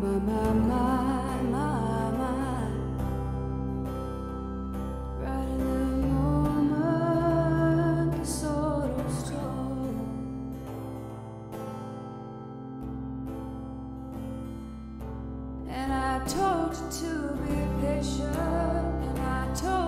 My, my, my, my, my. Right in the moment, the. And I told you to be patient, and I told.